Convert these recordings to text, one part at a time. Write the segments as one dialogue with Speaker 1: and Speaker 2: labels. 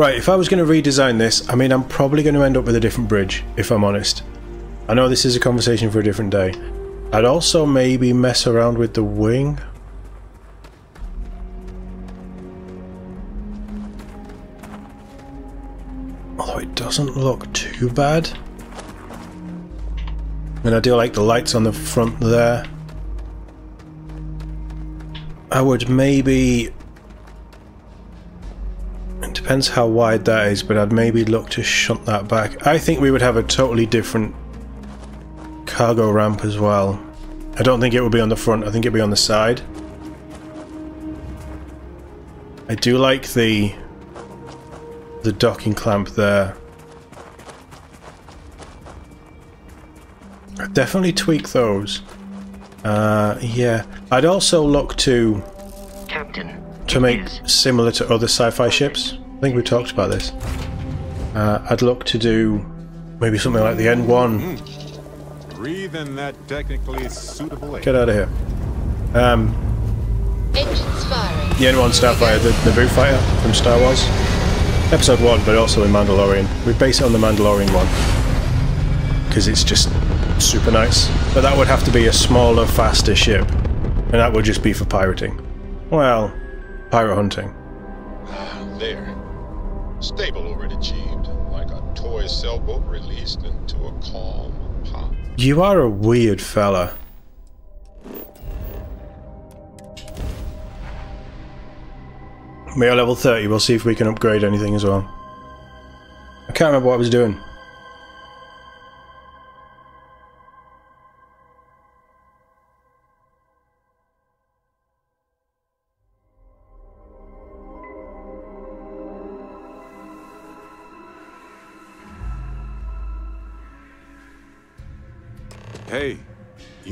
Speaker 1: Right, if I was going to redesign this, I mean, I'm probably going to end up with a different bridge, if I'm honest. I know this is a conversation for a different day. I'd also maybe mess around with the wing. Although it doesn't look too bad. And I do like the lights on the front there. I would maybe... Depends how wide that is, but I'd maybe look to shunt that back. I think we would have a totally different cargo ramp as well. I don't think it would be on the front, I think it'd be on the side. I do like the the docking clamp there. I'd definitely tweak those. Uh, yeah. I'd also look to
Speaker 2: Captain.
Speaker 1: to make similar to other sci-fi ships. I think we talked about this. Uh, I'd look to do maybe something like the N1.
Speaker 3: Breathe in that technically suitable air.
Speaker 1: Get out of here. Um,
Speaker 4: Engines firing.
Speaker 1: the N1 Starfighter, the, the Boo Fighter from Star Wars. Episode 1, but also in Mandalorian. We base it on the Mandalorian one. Because it's just super nice. But that would have to be a smaller, faster ship. And that would just be for pirating. Well, pirate hunting.
Speaker 5: There. Stable overachieved, like a toy sailboat released into a calm pond.
Speaker 1: You are a weird fella. We are level 30, we'll see if we can upgrade anything as well. I can't remember what I was doing.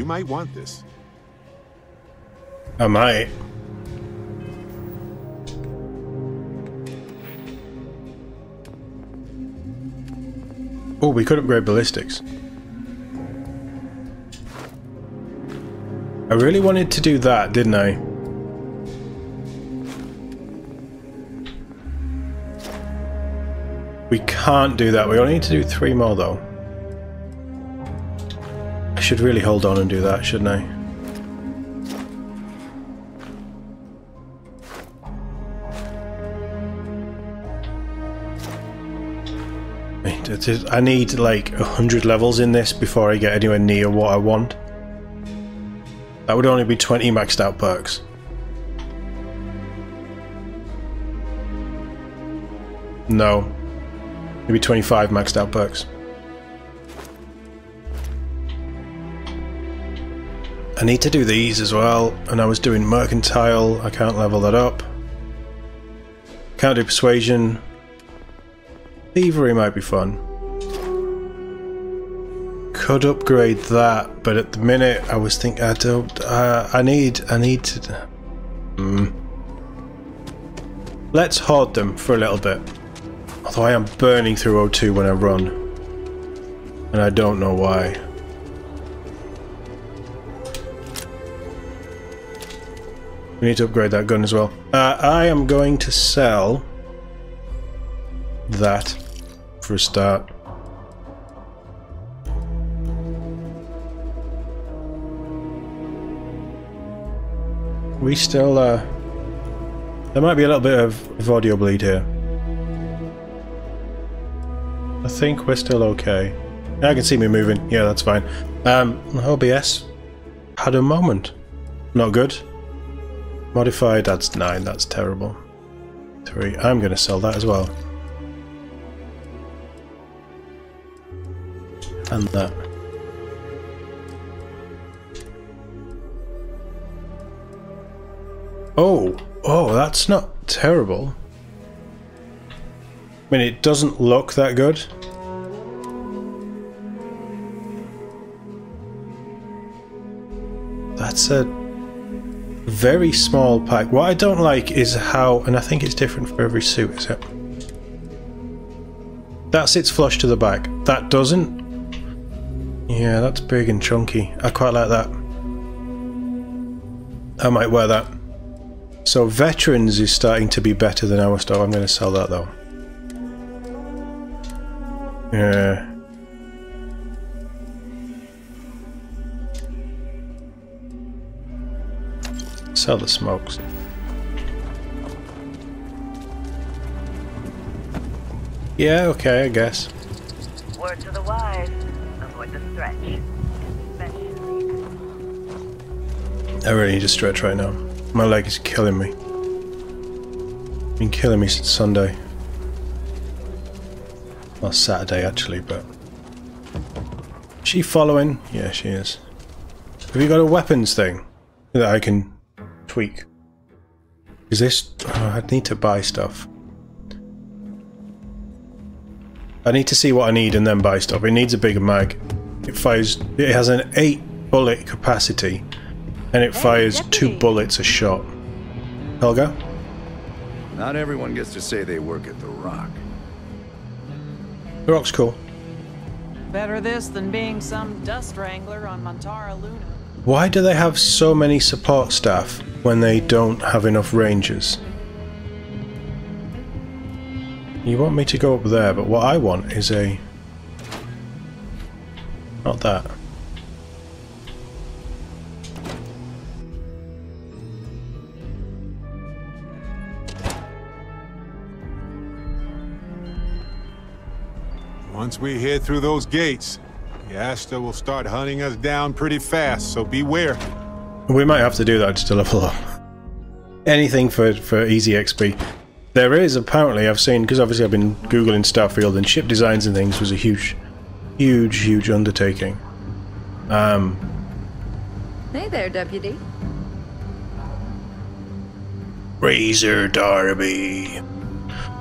Speaker 3: Might want this.
Speaker 1: I might. Oh, we could upgrade ballistics. I really wanted to do that, didn't I? We can't do that. We only need to do three more, though. Should really hold on and do that, shouldn't I? I need like a hundred levels in this before I get anywhere near what I want. That would only be 20 maxed out perks. No. Maybe 25 maxed out perks. I need to do these as well, and I was doing mercantile, I can't level that up. Can't do persuasion. Thievery might be fun. Could upgrade that, but at the minute I was thinking I don't. Uh, I need. I need to. Hmm. Let's hoard them for a little bit. Although I am burning through O2 when I run, and I don't know why. We need to upgrade that gun as well. Uh, I am going to sell that for a start. We still, uh, there might be a little bit of, audio bleed here. I think we're still okay. I can see me moving. Yeah, that's fine. Um, OBS had a moment. Not good. Modified, that's 9, that's terrible. 3, I'm going to sell that as well. And that. Oh, oh, that's not terrible. I mean, it doesn't look that good. That's a very small pack. What I don't like is how, and I think it's different for every suit, is it? That sits flush to the back. That doesn't. Yeah, that's big and chunky. I quite like that. I might wear that. So veterans is starting to be better than our stuff. I'm going to sell that though. Yeah. Sell the smokes. Yeah, okay, I guess.
Speaker 2: Word to the wise, avoid the stretch.
Speaker 1: I really need to stretch right now. My leg is killing me. Been killing me since Sunday. Well, Saturday actually, but. Is she following? Yeah, she is. Have you got a weapons thing that I can tweak? Is this. Oh, I need to buy stuff. I need to see what I need and then buy stuff. It needs a bigger mag. It fires. It has an 8 bullet capacity and it fires two bullets a shot. Helga?
Speaker 6: Not everyone gets to say they work at The Rock.
Speaker 1: The rock's cool.
Speaker 7: Better this than being some dust wrangler on Montara Luna.
Speaker 1: Why do they have so many support staff when they don't have enough rangers? You want me to go up there, but what I want is a... Not that.
Speaker 3: Once we head through those gates, the Ashta will start hunting us down pretty fast, so beware.
Speaker 1: We might have to do that to level up. Anything for, for easy XP. There is apparently, I've seen, because obviously I've been Googling Starfield and ship designs and things was a huge, huge, huge undertaking. Um,
Speaker 8: Hey there, Deputy.
Speaker 1: Razor Derby.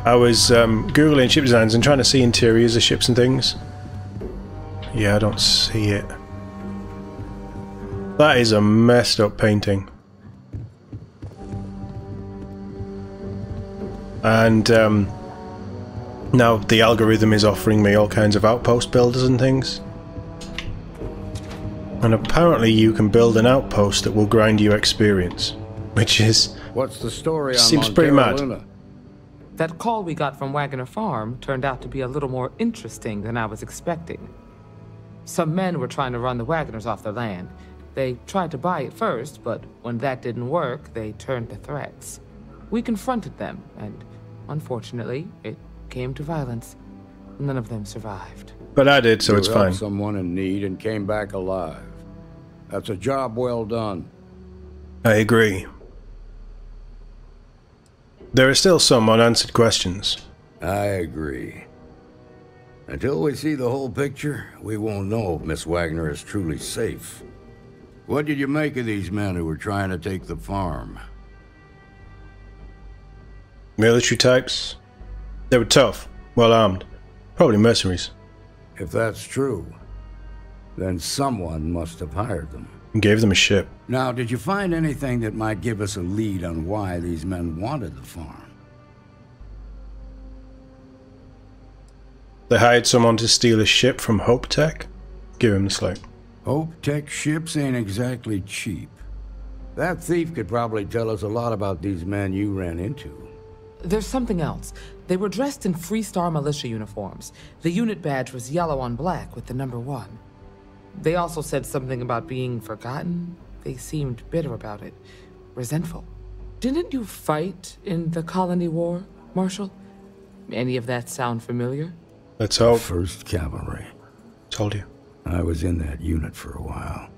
Speaker 1: I was um, googling ship designs and trying to see interiors of ships and things. Yeah, I don't see it. That is a messed up painting. And um, now the algorithm is offering me all kinds of outpost builders and things. And apparently you can build an outpost that will grind you experience, which is
Speaker 9: What's the story on
Speaker 1: Seems pretty mad.
Speaker 9: Luna?
Speaker 10: That call we got from Wagoner Farm turned out to be a little more interesting than I was expecting. Some men were trying to run the Wagoners off their land. They tried to buy it first, but when that didn't work, they turned to threats. We confronted them, and unfortunately, it came to violence. None of them survived.
Speaker 1: But I did, so
Speaker 9: You
Speaker 1: it's
Speaker 9: helped
Speaker 1: fine.
Speaker 9: someone in need and came back alive. That's a job well done.
Speaker 1: I agree. There are still some unanswered questions.
Speaker 9: I agree. Until we see the whole picture, we won't know if Miss Wagoner is truly safe. What did you make of these men who were trying to take the farm?
Speaker 1: Military types? They were tough, well armed. Probably mercenaries.
Speaker 9: If that's true, then someone must have hired them.
Speaker 1: And gave them a ship.
Speaker 9: Now, did you find anything that might give us a lead on why these men wanted the farm?
Speaker 1: They hired someone to steal a ship from Hope Tech? Give him the slate.
Speaker 9: Hope Tech ships ain't exactly cheap. That thief could probably tell us a lot about these men you ran into.
Speaker 10: There's something else. They were dressed in Freestar militia uniforms. The unit badge was yellow on black with the number one. They also said something about being forgotten. They seemed bitter about it, resentful. Didn't you fight in the Colony War, Marshal? Any of that sound familiar?
Speaker 1: Let's hope.
Speaker 9: First Cavalry.
Speaker 1: Told you.
Speaker 9: I was in that unit for a while.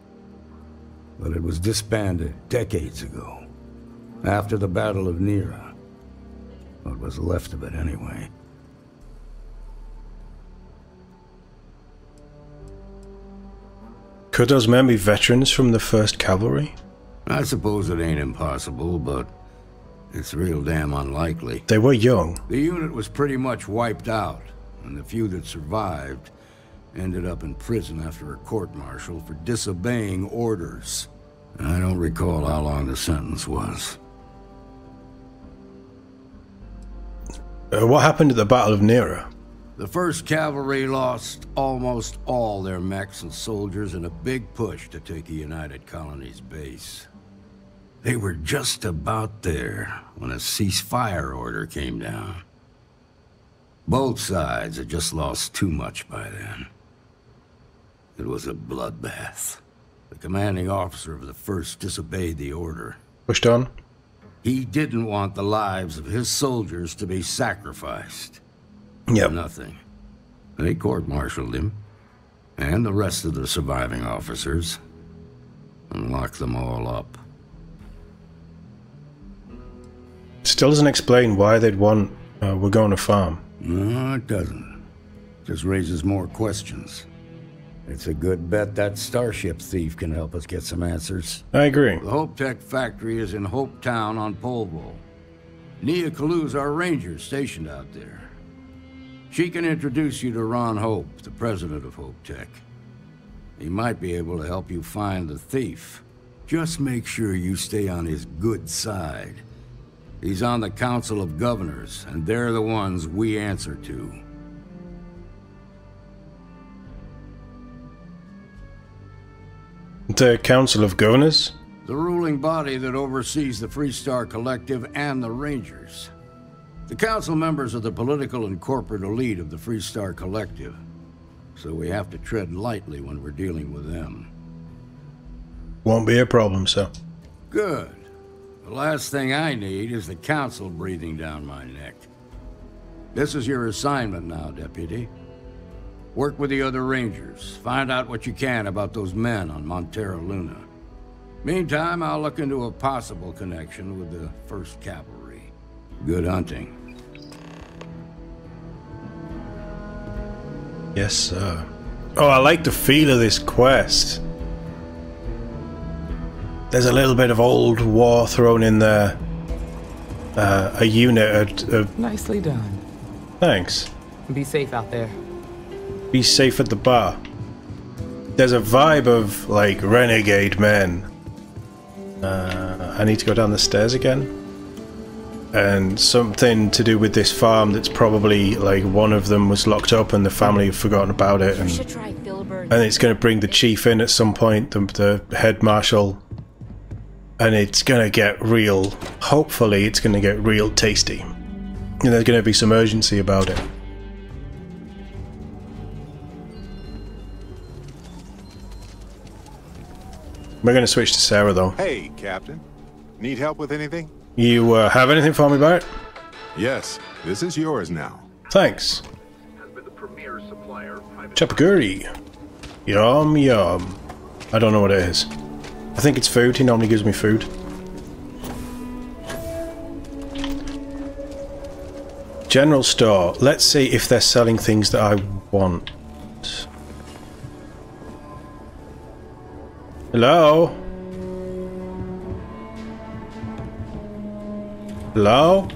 Speaker 9: But it was disbanded decades ago. After the Battle of Niira. What was left of it, anyway.
Speaker 1: Could those men be veterans from the 1st Cavalry?
Speaker 9: I suppose it ain't impossible, but it's real damn unlikely.
Speaker 1: They were young.
Speaker 9: The unit was pretty much wiped out, and the few that survived ended up in prison after a court-martial for disobeying orders. I don't recall how long the sentence was.
Speaker 1: Uh, what happened at the Battle of Niira?
Speaker 9: The 1st Cavalry lost almost all their mechs and soldiers in a big push to take a United Colonies base. They were just about there when a ceasefire order came down. Both sides had just lost too much by then. It was a bloodbath. The commanding officer of the first disobeyed the order.
Speaker 1: Pushed on.
Speaker 9: He didn't want the lives of his soldiers to be sacrificed.
Speaker 1: Yep.
Speaker 9: Nothing. They court-martialed him, and the rest of the surviving officers, and locked them all up.
Speaker 1: Still doesn't explain why they'd want uh, we're going to farm.
Speaker 9: No, it doesn't. Just raises more questions. It's a good bet that starship thief can help us get some answers.
Speaker 1: I agree.
Speaker 9: The Hope Tech factory is in Hope Town on Polvo. Nia Kalu's our ranger stationed out there. She can introduce you to Ron Hope, the president of Hope Tech. He might be able to help you find the thief. Just make sure you stay on his good side. He's on the Council of Governors, and they're the ones we answer to.
Speaker 1: The Council of Governors?
Speaker 9: The ruling body that oversees the Freestar Collective and the Rangers. The council members are the political and corporate elite of the Freestar Collective, so we have to tread lightly when we're dealing with them.
Speaker 1: Won't be a problem, sir.
Speaker 9: Good. The last thing I need is the council breathing down my neck. This is your assignment now, Deputy. Work with the other Rangers. Find out what you can about those men on Montara Luna. Meantime, I'll look into a possible connection with the 1st Cavalry. Good hunting.
Speaker 1: Yes, sir. Oh, I like the feel of this quest. There's a little bit of old war thrown in there. Uh, a unit of, of...
Speaker 10: Nicely done.
Speaker 1: Thanks.
Speaker 10: Be safe out there.
Speaker 1: Be safe at the bar. There's a vibe of, like, renegade men. Uh, I need to go down the stairs again. And something to do with this farm that's probably, like, one of them was locked up and the family have forgotten about it. And, and it's going to bring the chief in at some point, the, the head marshal. And it's going to get real, hopefully it's going to get real tasty. And there's going to be some urgency about it. We're going to switch to Sarah, though.
Speaker 3: Hey, Captain. Need help with anything?
Speaker 1: You uh, have anything for me, Bart?
Speaker 3: Yes, this is yours now.
Speaker 1: Thanks. Chapaguri. Yum, yum. I don't know what it is. I think it's food. He normally gives me food. General store. Let's see if they're selling things that I want. Hello? Hello?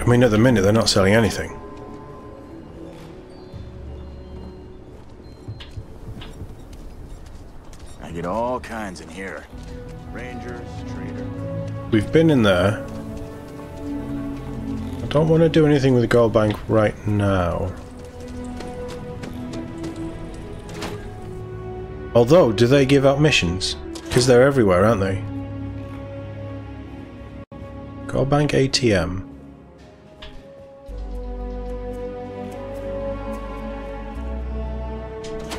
Speaker 1: I mean, at the minute, they're not selling anything.
Speaker 11: I get all kinds in here. Rangers, trader.
Speaker 1: We've been in there. Don't want to do anything with the gold bank right now. Although, do they give out missions? Because they're everywhere, aren't they? Gold bank ATM.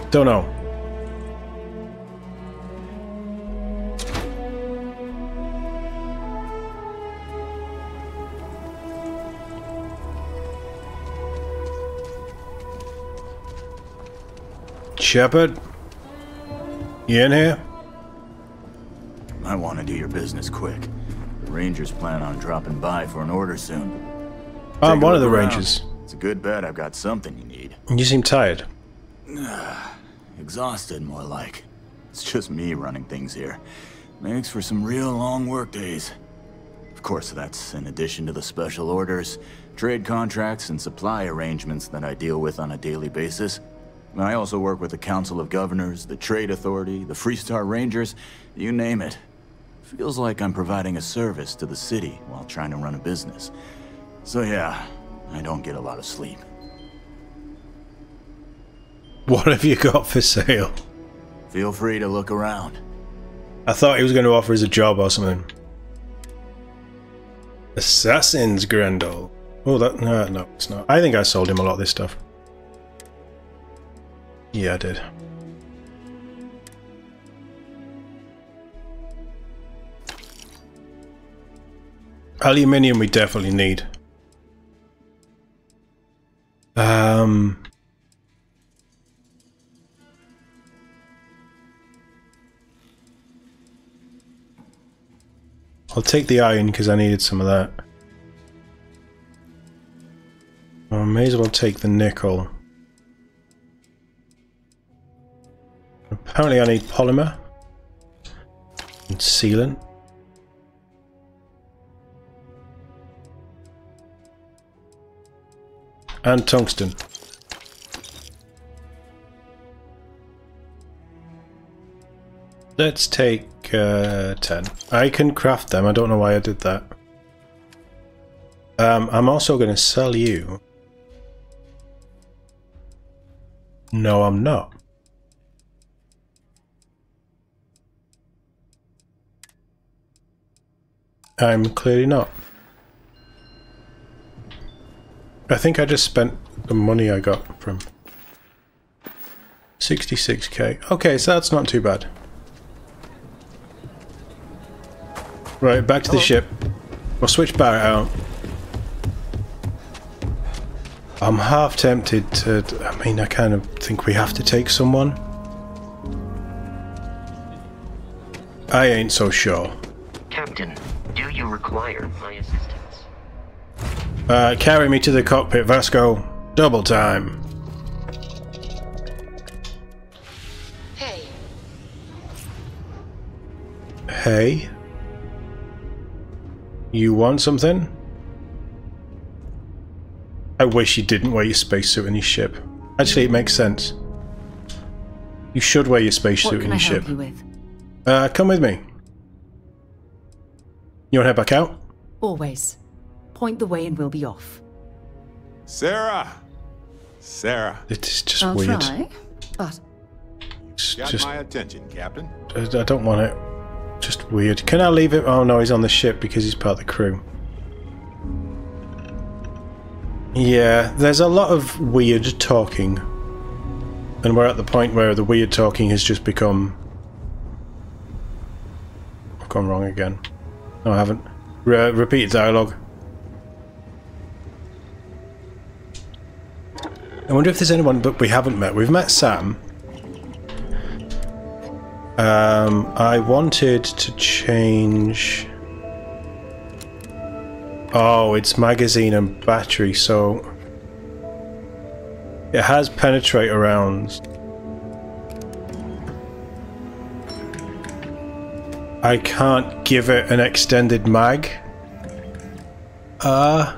Speaker 1: Don't know. Shepard? You in here?
Speaker 11: I want to do your business quick. The Rangers plan on dropping by for an order soon.
Speaker 1: I'm
Speaker 11: Take
Speaker 1: one of the
Speaker 11: around.
Speaker 1: Rangers.
Speaker 11: It's a good bet I've got something you need.
Speaker 1: You seem tired.
Speaker 11: Exhausted, more like. It's just me running things here. Makes for some real long work days. Of course, that's in addition to the special orders, trade contracts, and supply arrangements that I deal with on a daily basis. I also work with the Council of Governors, the Trade Authority, the Freestar Rangers, you name it. Feels like I'm providing a service to the city while trying to run a business. So yeah, I don't get a lot of sleep.
Speaker 1: What have you got for sale?
Speaker 11: Feel free to look around.
Speaker 1: I thought he was going to offer us a job or something. Assassin's Grendel. Oh, that no, no, it's not. I think I sold him a lot of this stuff. Yeah, I did. Aluminium we definitely need. Um... I'll take the iron because I needed some of that. I may as well take the nickel. Apparently I need polymer and sealant. And tungsten. Let's take uh, 10. I can craft them. I don't know why I did that. Um, I'm also going to sell you. No, I'm not. I'm clearly not. I think I just spent the money I got from 66k. Okay, so that's not too bad. Right, back to the oh. ship. We'll switch Barrett out. I'm half tempted to... I mean, I kind of think we have to take someone. I ain't so sure.
Speaker 12: Captain, do you require my assistance?
Speaker 1: Uh, carry me to the cockpit, Vasco. Double time.
Speaker 4: Hey.
Speaker 1: Hey? You want something? I wish you didn't wear your spacesuit in your ship. Actually, it makes sense. You should wear your spacesuit in your
Speaker 13: I
Speaker 1: ship.
Speaker 13: help you with?
Speaker 1: Uh, come with me. You want to head back out?
Speaker 13: Always. Point the way and we'll be off.
Speaker 3: Sarah! Sarah.
Speaker 1: It is just
Speaker 8: I'll
Speaker 1: weird.
Speaker 8: try, but
Speaker 1: It's
Speaker 3: Got
Speaker 1: just,
Speaker 3: my attention, Captain.
Speaker 1: I I don't want it. Just weird. Can I leave it? Oh no, he's on the ship because he's part of the crew. Yeah, there's a lot of weird talking. And we're at the point where the weird talking has just become... I've gone wrong again. No, I haven't. Re repeat dialogue. I wonder if there's anyone that we haven't met. We've met Sam. Um, I wanted to change... Oh, it's magazine and battery, so... It has penetrator rounds. I can't give it an extended mag. Uh...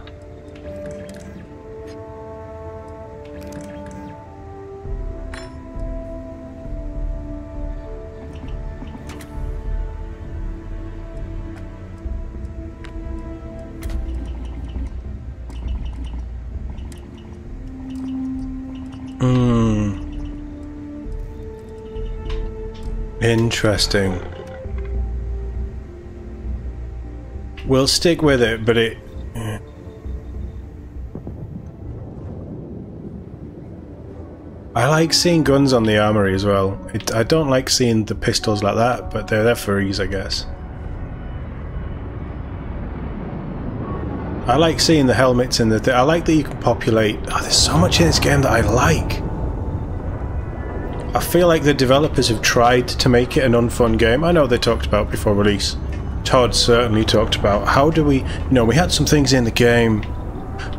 Speaker 1: Hmm. Interesting. We'll stick with it, but it. I like seeing guns on the armory as well. It, I don't like seeing the pistols like that, but they're there for ease, I guess. I like seeing the helmets and the. Th I like that you can populate. Oh, there's so much in this game that I like. I feel like the developers have tried to make it an unfun game. I know they talked about before release. Todd certainly talked about how do we, you know, we had some things in the game,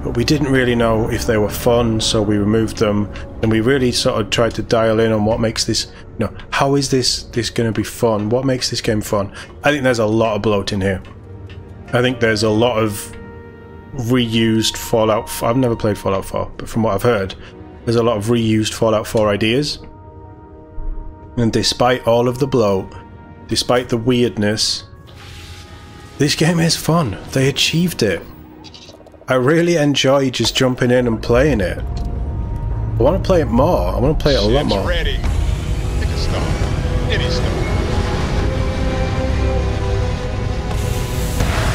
Speaker 1: but we didn't really know if they were fun, so we removed them, and we really sort of tried to dial in on what makes this, you know, how is this this going to be fun? What makes this game fun? I think there's a lot of bloat in here. I think there's a lot of reused Fallout. I've never played Fallout 4, but from what I've heard, there's a lot of reused Fallout 4 ideas. And despite all of the bloat, despite the weirdness, this game is fun. They achieved it. I really enjoy just jumping in and playing it. I want to play it more. I want to play it a lot more.
Speaker 5: Ready. It is. It is.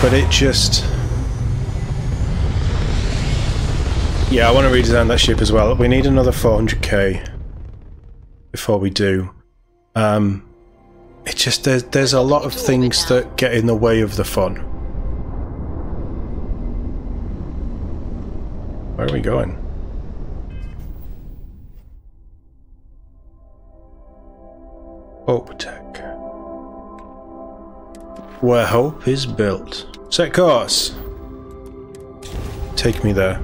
Speaker 1: But it just... Yeah, I want to redesign that ship as well. We need another 400k before we do. Um, it just there's there's a lot of things that get in the way of the fun. Where are we going? Hope Tech. Where hope is built. Set course. Take me there.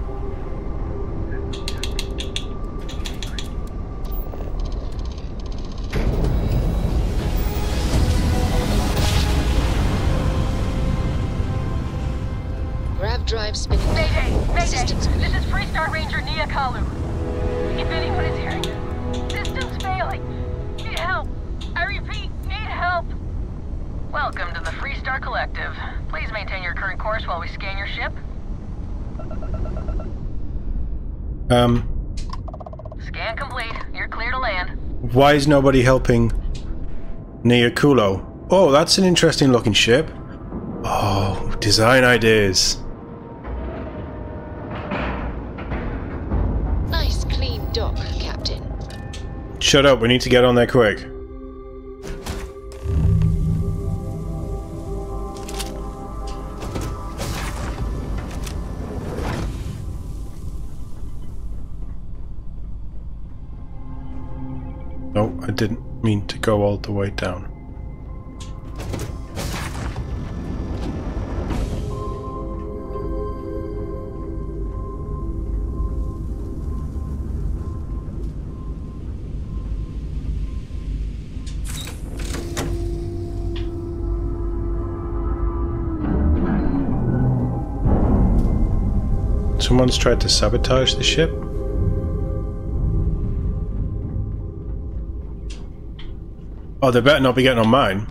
Speaker 4: Drive spinning.
Speaker 14: Mayday! Mayday!
Speaker 4: Systems
Speaker 14: This is Freestar Ranger Nia Kalu. If anyone is hearing this, systems failing. Need help. I repeat, need help. Welcome to the Freestar Collective. Please maintain your current course while we scan your ship.
Speaker 1: Um,
Speaker 14: Scan complete. You're clear to land.
Speaker 1: why is nobody helping Nia Kalu? Oh, that's an interesting looking ship. Oh, design ideas. Shut up, we need to get on there quick. No, I didn't mean to go all the way down. Someone's tried to sabotage the ship? Oh, they better not be getting on mine.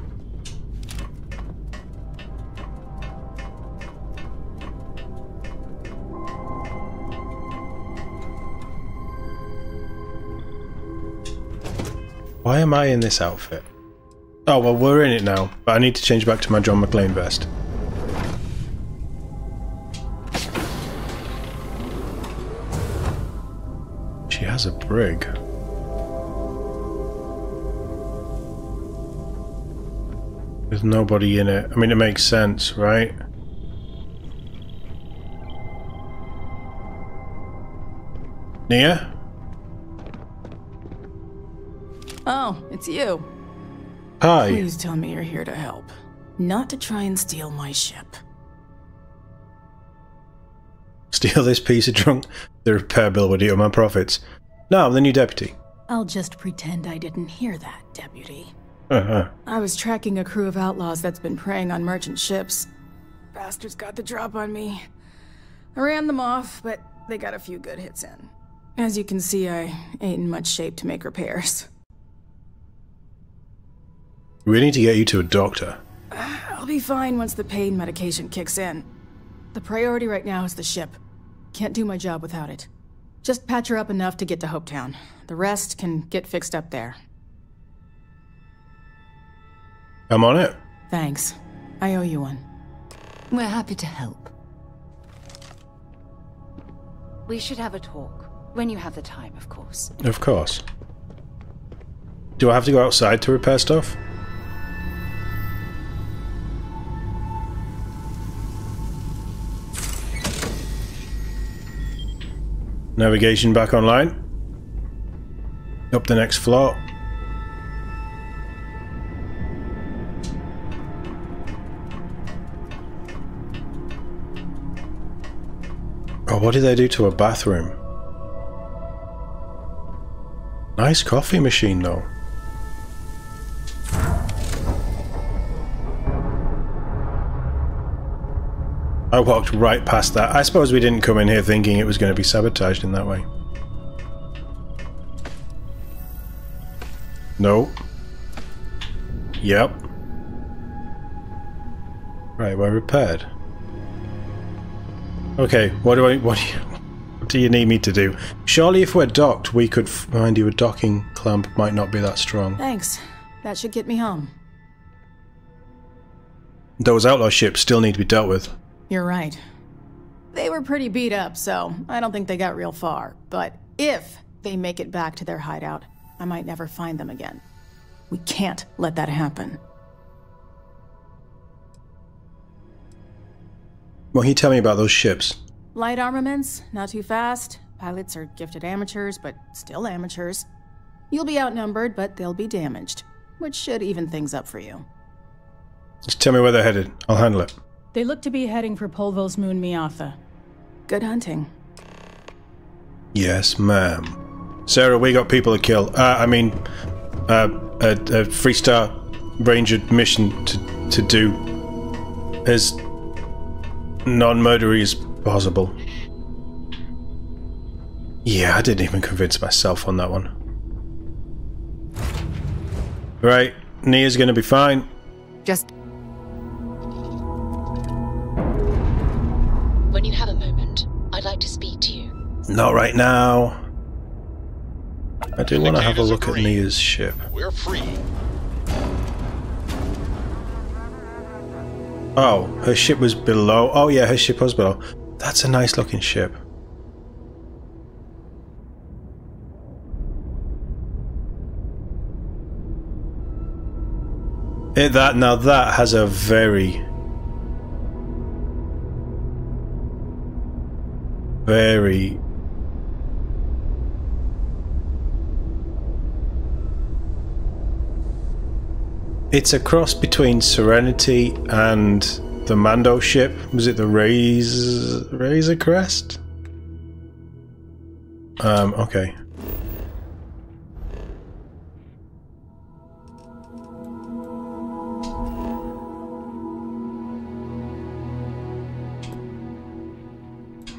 Speaker 1: Why am I in this outfit? Oh, well, we're in it now, but I need to change back to my John McClane vest. Has a brig. There's nobody in it. I mean, it makes sense, right? Nia?
Speaker 15: Oh, it's you.
Speaker 1: Hi.
Speaker 15: Please tell me you're here to help. Not to try and steal my ship.
Speaker 1: Steal this piece of junk. The repair bill would eat up my profits. No, I'm the new deputy.
Speaker 15: I'll just pretend I didn't hear that, Deputy.
Speaker 1: Uh-huh.
Speaker 15: I was tracking a crew of outlaws that's been preying on merchant ships. Bastards got the drop on me. I ran them off, but they got a few good hits in. As you can see, I ain't in much shape to make repairs.
Speaker 1: We need to get you to a doctor.
Speaker 15: I'll be fine once the pain medication kicks in. The priority right now is the ship. Can't do my job without it. Just patch her up enough to get to Hopetown. The rest can get fixed up there.
Speaker 1: I'm on it.
Speaker 15: Thanks. I owe you one.
Speaker 8: We're happy to help. We should have a talk. When you have the time, of course.
Speaker 1: Of course. Do I have to go outside to repair stuff? Navigation back online. Up the next floor. Oh, what did they do to a bathroom? Nice coffee machine, though. I walked right past that. I suppose we didn't come in here thinking it was going to be sabotaged in that way. No. Yep. Right, we're repaired. Okay, what do I... What do you... What do you need me to do? Surely if we're docked, we could find you a docking clamp might not be that strong.
Speaker 15: Thanks. That should get me home.
Speaker 1: those outlaw ships still need to be dealt with.
Speaker 15: You're right. They were pretty beat up, so I don't think they got real far. But if they make it back to their hideout, I might never find them again. We can't let that happen.
Speaker 1: Well, he tell me about those ships?
Speaker 15: Light armaments, not too fast. Pilots are gifted amateurs, but still amateurs. You'll be outnumbered, but they'll be damaged, which should even things up for you.
Speaker 1: Just tell me where they're headed. I'll handle it.
Speaker 15: They look to be heading for Polvo's moon Miatha. Good hunting.
Speaker 1: Yes, ma'am. Sarah, we got people to kill. Uh, I mean, uh, a, a Freestar Ranger mission to, to do as non-murdery as possible. Yeah, I didn't even convince myself on that one. Right, Nia's gonna be fine.
Speaker 8: Just
Speaker 1: Not right now. I do want to have a look at Nia's ship.
Speaker 5: We're free.
Speaker 1: Oh, her ship was below. Oh yeah, her ship was below. That's a nice looking ship. It, that now that has a very very It's a cross between Serenity and the Mando ship. Was it the Razor, Razor Crest? Um, okay.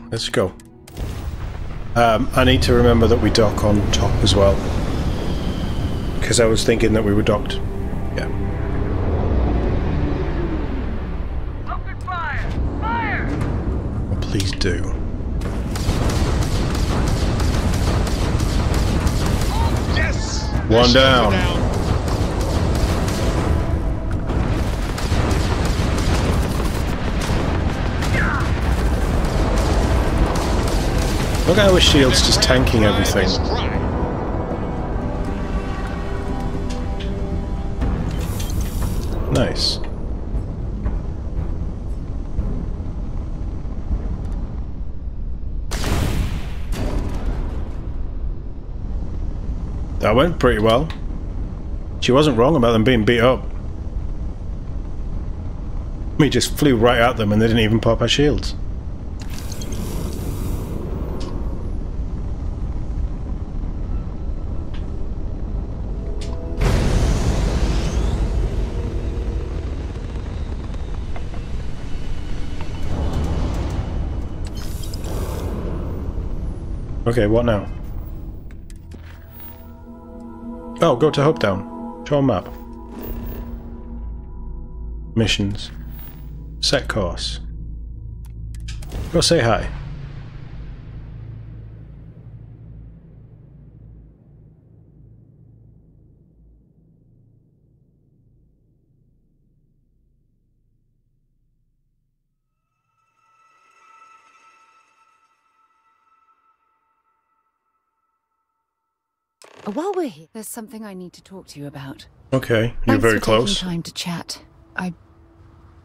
Speaker 1: Let's go. Um, I need to remember that we dock on top as well. Because I was thinking that we were docked. Yeah.
Speaker 14: Open fire! Fire!
Speaker 1: Well, please do.
Speaker 5: Yes!
Speaker 1: One down. Look at how his shield's just tanking everything. Nice. That went pretty well. She wasn't wrong about them being beat up. We just flew right at them and they didn't even pop our shields. Okay, what now? Oh, go to Hopetown. Show map. Missions. Set course. Go say hi.
Speaker 8: While we're there's something I need to talk to you about.
Speaker 1: Okay, you're
Speaker 8: Thanks
Speaker 1: very
Speaker 8: for
Speaker 1: close.
Speaker 8: Taking time to chat. I,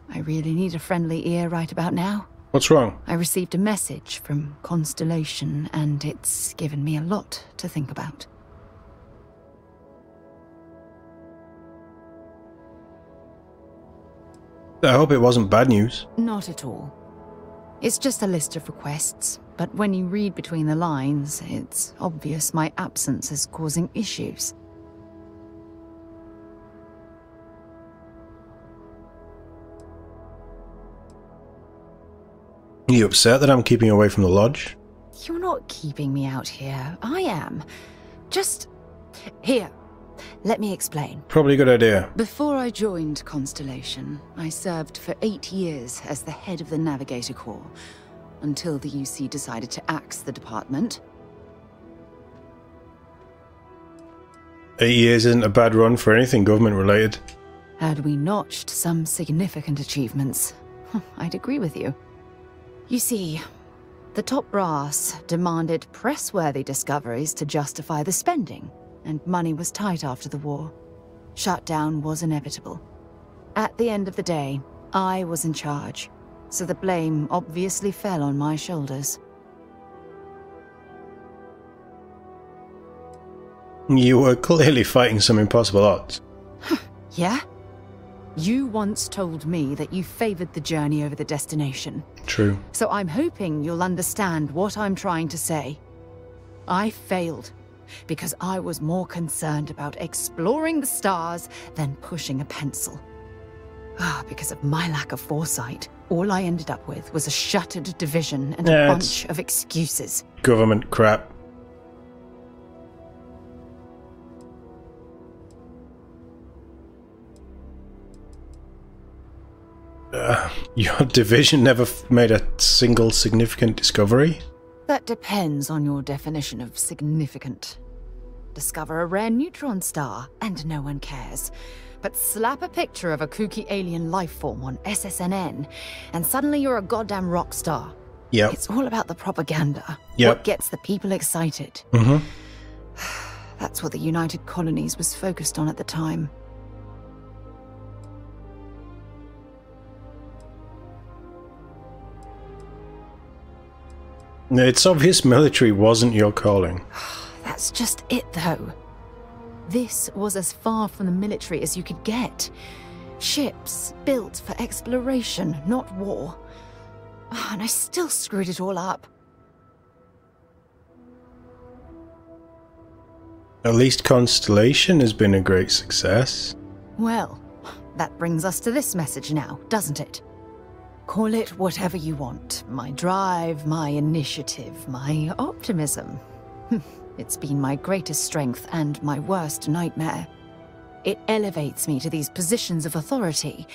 Speaker 8: I really need a friendly ear right about now.
Speaker 1: What's wrong?
Speaker 8: I received a message from Constellation, and it's given me a lot to think about.
Speaker 1: I hope it wasn't bad news.
Speaker 8: Not at all. It's just a list of requests, but when you read between the lines, it's obvious my absence is causing issues.
Speaker 1: Are you upset that I'm keeping you away from the lodge?
Speaker 8: You're not keeping me out here. I am. Just. Here. Let me explain.
Speaker 1: Probably a good idea.
Speaker 8: Before I joined Constellation, I served for eight years as the head of the Navigator Corps, until the UC decided to axe the department.
Speaker 1: Eight years isn't a bad run for anything government related.
Speaker 8: Had we notched some significant achievements, I'd agree with you. You see, the top brass demanded press-worthy discoveries to justify the spending, and money was tight after the war. Shutdown was inevitable. At the end of the day, I was in charge, so the blame obviously fell on my shoulders.
Speaker 1: You were clearly fighting some impossible odds.
Speaker 8: Yeah? You once told me that you favored the journey over the destination.
Speaker 1: True.
Speaker 8: So I'm hoping you'll understand what I'm trying to say. I failed because I was more concerned about exploring the stars than pushing a pencil. Ah, because of my lack of foresight, all I ended up with was a shattered division and
Speaker 1: Yeah,
Speaker 8: a bunch of excuses.
Speaker 1: Government crap. Uh, your division never made a single significant discovery?
Speaker 8: That depends on your definition of significant. Discover a rare neutron star, and no one cares. But slap a picture of a kooky alien life form on SSNN, and suddenly you're a goddamn rock star.
Speaker 1: Yep.
Speaker 8: It's all about the propaganda.
Speaker 1: Yep.
Speaker 8: What gets the people excited.
Speaker 1: Mm-hmm.
Speaker 8: That's what the United Colonies was focused on at the time.
Speaker 1: It's obvious military wasn't your calling.
Speaker 8: That's just it, though. This was as far from the military as you could get. Ships built for exploration, not war. Ah, And I still screwed it all up.
Speaker 1: At least Constellation has been a great success.
Speaker 8: Well, that brings us to this message now, doesn't it? Call it whatever you want. My drive, my initiative, my optimism. it's been my greatest strength and my worst nightmare. It elevates me to these positions of authority,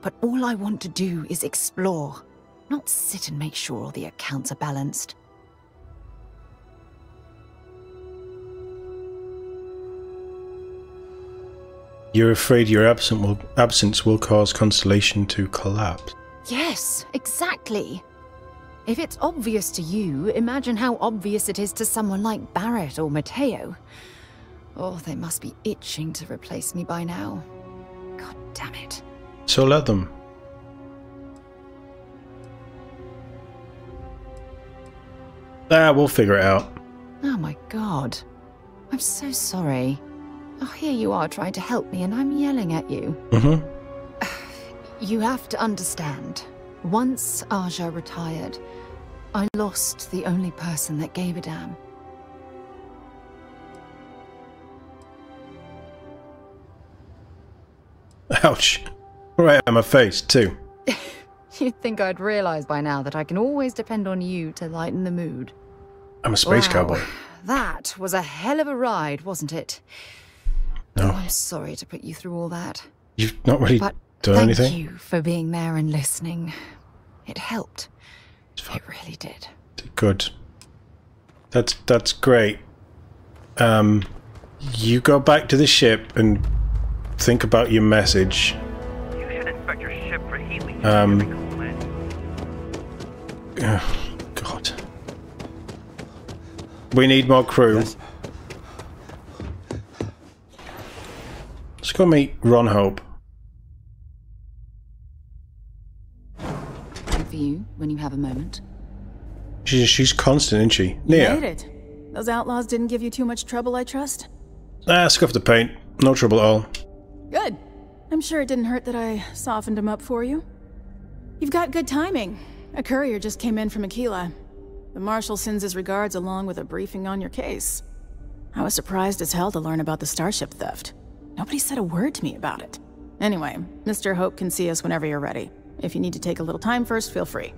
Speaker 8: but all I want to do is explore, not sit and make sure all the accounts are balanced.
Speaker 1: You're afraid your absent will, absence will cause Constellation to collapse.
Speaker 8: Yes, exactly. If it's obvious to you, imagine how obvious it is to someone like Barrett or Matteo. Oh, they must be itching to replace me by now. God damn it.
Speaker 1: So let them. Ah, we'll figure it out.
Speaker 8: Oh my god. I'm so sorry. Oh, here you are trying to help me, and I'm yelling at you.
Speaker 1: Mm-hmm.
Speaker 8: You have to understand. Once Aja retired, I lost the only person that gave a damn.
Speaker 1: Ouch. Right on my face, too.
Speaker 8: You'd think I'd realize by now that I can always depend on you to lighten the mood.
Speaker 1: I'm a space
Speaker 8: Wow.
Speaker 1: cowboy.
Speaker 8: That was a hell of a ride, wasn't it?
Speaker 1: No.
Speaker 8: Oh, I'm sorry to put you through all that.
Speaker 1: You've not really
Speaker 8: But
Speaker 1: done
Speaker 8: thank
Speaker 1: anything?
Speaker 8: Thank you for being there and listening. It helped. It really did.
Speaker 1: Good. That's that's great. Um, you go back to the ship and think about your message.
Speaker 16: You should inspect your ship for heat leaks.
Speaker 1: Um, ugh, God. We need more crew. Let's go meet Ron Hope.
Speaker 8: For you, when you have a moment.
Speaker 1: She's she's constant, isn't she?
Speaker 15: You
Speaker 1: Nia.
Speaker 15: made it. Those outlaws didn't give you too much trouble, I trust?
Speaker 1: Ah, scuff the paint. No trouble at all.
Speaker 15: Good. I'm sure it didn't hurt that I softened him up for you. You've got good timing. A courier just came in from Akila. The Marshal sends his regards along with a briefing on your case. I was surprised as hell to learn about the starship theft. Nobody said a word to me about it. Anyway, Mr. Hope can see us whenever you're ready. If you need to take a little time first, feel free.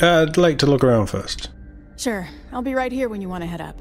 Speaker 1: Uh, I'd like to look around first.
Speaker 15: Sure, I'll be right here when you want to head up.